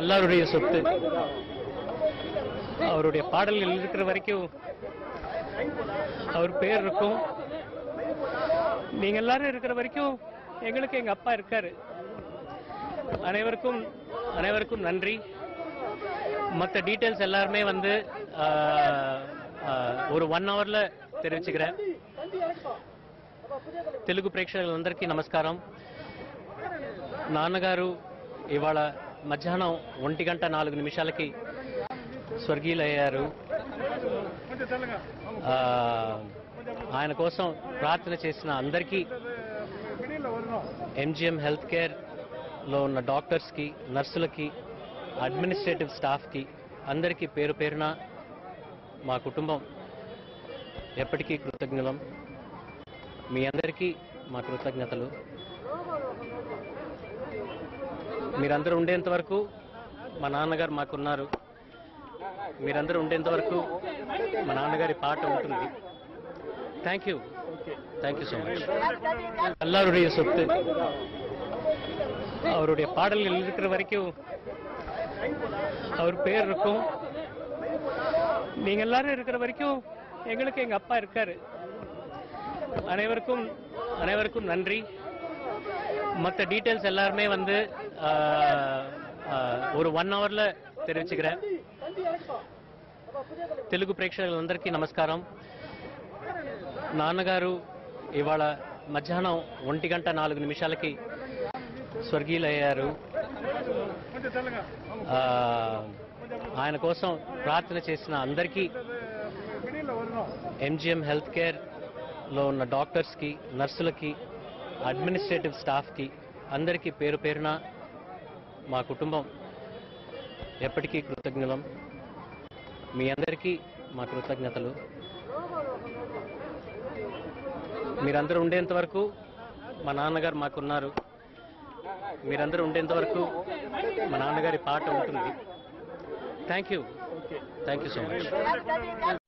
எல்லாருடைய சொத்து. அவருடைய பாடல்கள் இருக்கிற வரைக்கும் அவர் பேர் இருக்கும். நீங்க எல்லாரும் இருக்கிற வரைக்கும் எங்களுக்கு எங்க அப்பா இருக்காரு. அனைவருக்கும் அனைவருக்கும் நன்றி. மற்ற டீட்டெயில்ஸ் எல்லாருமே வந்து ஒரு ஒன் ஹவர்ல தெரிவிச்சுக்கிறேன். తెలుగు ప్రేక్షకులందరికీ నమస్కారం. నాన్నగారు ఇవాళ మధ్యాహ్నం ఒంటి గంట నాలుగు నిమిషాలకి స్వర్గీయులయ్యారు. ఆయన కోసం ప్రార్థన చేసిన అందరికీ ఎంజిఎం హెల్త్ కేర్లో ఉన్న డాక్టర్స్కి నర్సులకి అడ్మినిస్ట్రేటివ్ స్టాఫ్కి అందరికీ పేరు పేరున మా కుటుంబం ఎప్పటికీ కృతజ్ఞులం. మీ అందరికీ మా కృతజ్ఞతలు మీరందరూ ఉండేంత వరకు మా నాన్నగారు మాకున్నారు మీరందరూ ఉండేంత వరకు మా నాన్నగారి పాట ఉంటుంది thank you thank you so much எல்லாருடைய சொத்து அவருடைய பாடல்கள் இருக்கிற வரைக்கும் அவர் பேர் இருக்கும் நீங்க எல்லாரும் இருக்கிற வரைக்கும் எங்களுக்கு எங்க அப்பா இருக்காரு அனைவருக்கும் அனைவருக்கும் நன்றி மற்ற டீட்டெயில்ஸ் எல்லாருமே வந்து ஆஹ், ஆஹ், ஒரு ఒన్ అవర్లో தெரிவிச்சுக்கிறேன் తెలుగు ప్రేక్షకులందరికీ నమస్కారం నాన్నగారు ఇవాళ మధ్యాహ్నం ఒంటి గంట నాలుగు నిమిషాలకి స్వర్గీయులయ్యారు ఆ, ఆయన కోసం ప్రార్థన చేసిన అందరికీ ఎంజిఎం హెల్త్ కేర్ లో ఉన్న డాక్టర్స్కి నర్సులకి అడ్మినిస్ట్రేటివ్ స్టాఫ్కి అందరికీ పేరు పేరున మా కుటుంబం ఎప్పటికీ కృతజ్ఞులం. మీ అందరికీ మా కృతజ్ఞతలు. మీరందరూ ఉండేంత వరకు మా నాన్నగారు మాకున్నారు. మీరందరూ ఉండేంత వరకు మా నాన్నగారి పాట ఉంటుంది. Thank you thank you so much